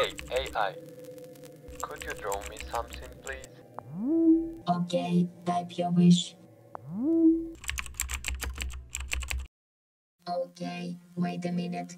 Hey, AI. Could you draw me something, please? Okay, type your wish. Okay, wait a minute.